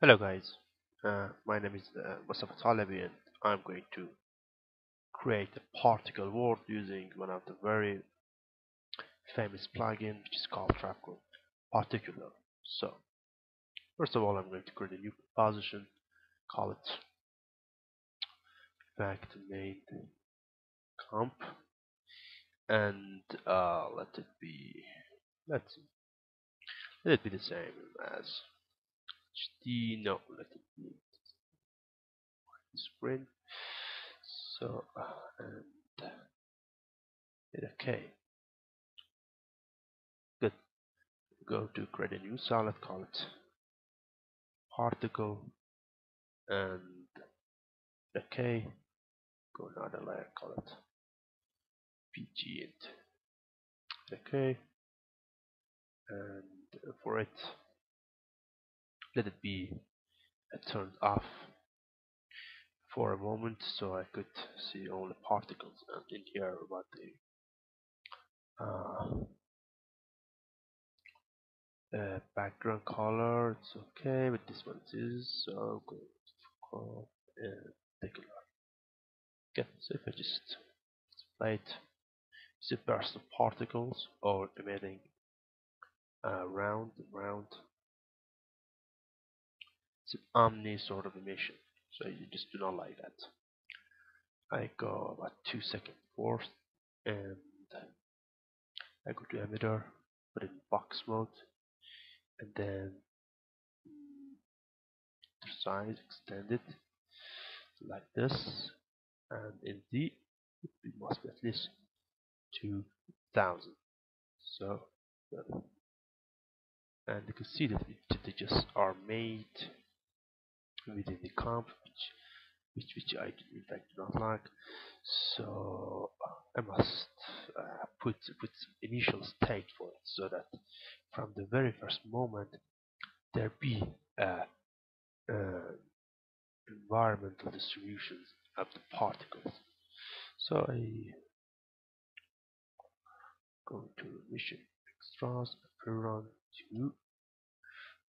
Hello guys, uh, my name is uh, Mustafa Talebi and I'm going to create a particle world using one of the very famous plugin which is called Trapcode Particular. So, first of all I'm going to create a new position, call it back comp and uh, let it be let's let it be the same as HD no let it be. Sprint. So and hit OK good. Go to create a new solid call it particle. And OK go another layer call it. PG int OK and for it let it be turned off for a moment so I could see all the particles and in here about the uh, uh, background color. It's okay but this one is so good. A look. Okay so if I just display it see burst of particles or emitting uh, round round it's an omni sort of emission. So you just do not like that. I go about two seconds forth and uh, I go to emitter put it in box mode and then the size extend it like this and in D it must be at least 2000 so uh, and you can see that they just are made within the comp which which, which I in fact do not like. So I must uh, put put initial state for it so that from the very first moment there be a, environmental distributions of the particles. So I go to emission extras run to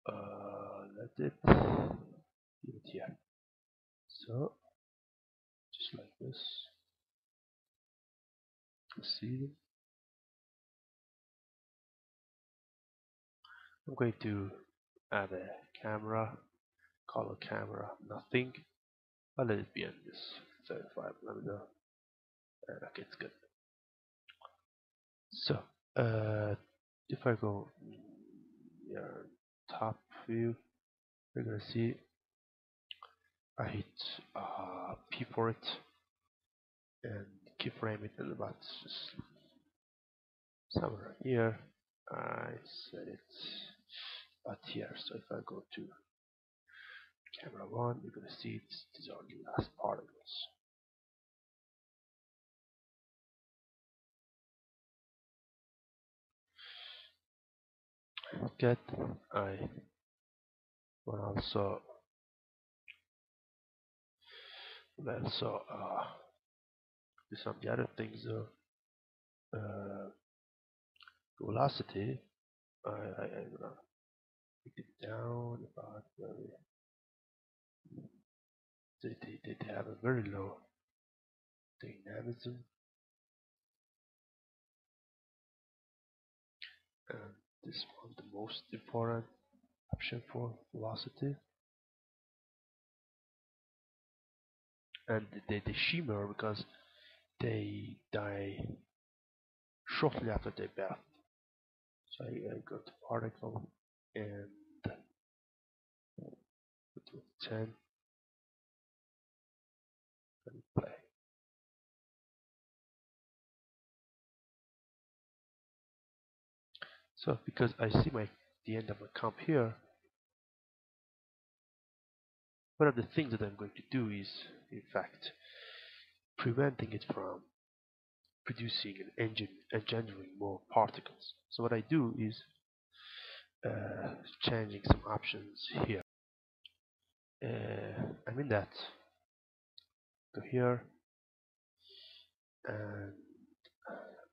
uh, let it here so just like this. See. I'm going to add a camera color camera nothing. I'll let it be on this 35 let me know. Okay it's good. So uh, if I go here top view you're gonna see I hit uh, P for it and keyframe it at about somewhere here. I set it about here. So if I go to camera 1 you're gonna see it, these are the last particles. Get I also also uh, do some the other things though. Uh, velocity I, I, I'm gonna put it down about very they, they, they have a very low dynamism and this one the most important option for velocity and they, they shimmer because they die shortly after their birth so I, I go to particle and it 10 and play. So because I see my the end of my comp here one of the things that I'm going to do is in fact preventing it from producing and engine engendering more particles. So what I do is uh, changing some options here. Uh, I'm in that. Go here. And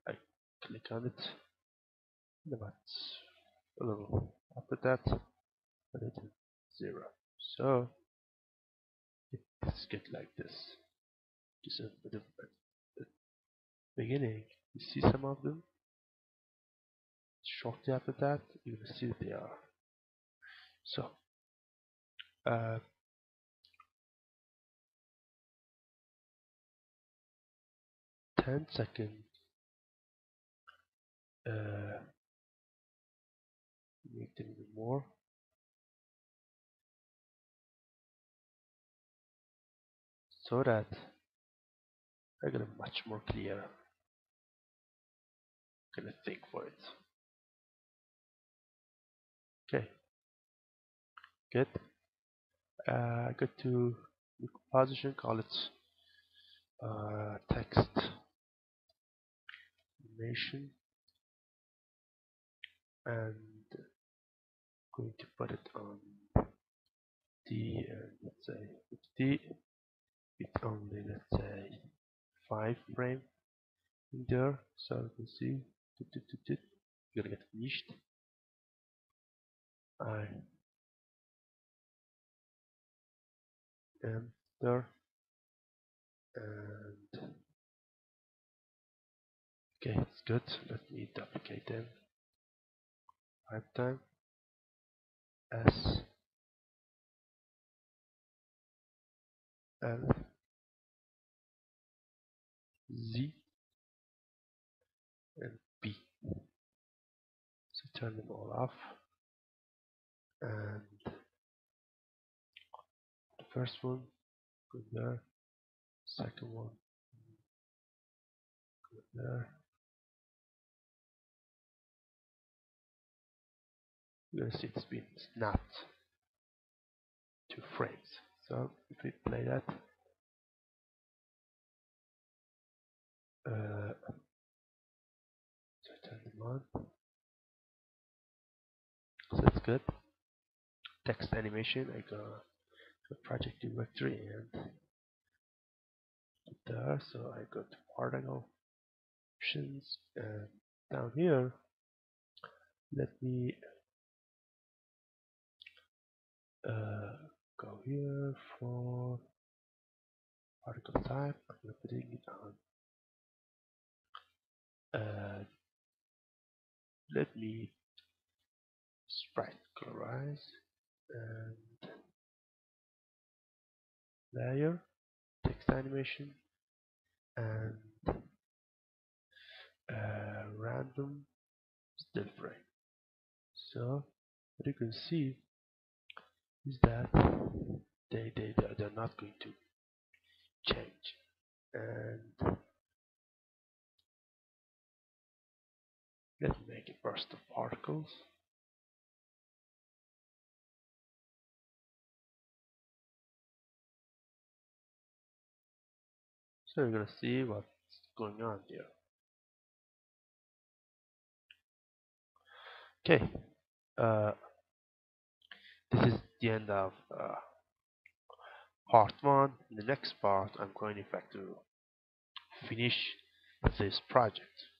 I click on it. About a little. After that. Put it zero. So let's get like this. Just at the, at beginning, you see some of them. Shortly after that, you're gonna see that they are. So, uh, ten seconds. Uh, make them more. So that I get a much more clear kind of thing for it. Okay, good. Uh, go to composition, call it uh, text animation, and going to put it on D and let's say D only let's say five frame in there. So you can see you're gonna get finished. I enter and okay it's good. Let me duplicate them. Five times S L Z and B. So turn them all off. And the first one, go there. Second one, go there. See it's been snapped to frames. So if we play that, so that's good. Text animation, I go to project directory and there. So I go to particle options and down here, let me uh, go here for particle type. I'm putting it on let me sprite colorize and layer text animation and uh, random still frame. So what you can see is that they, they, they're not going to change. And Let's make a burst of particles. So we're to see what's going on here. Okay, uh, this is the end of uh, part one. In the next part, I'm going in fact to finish this project.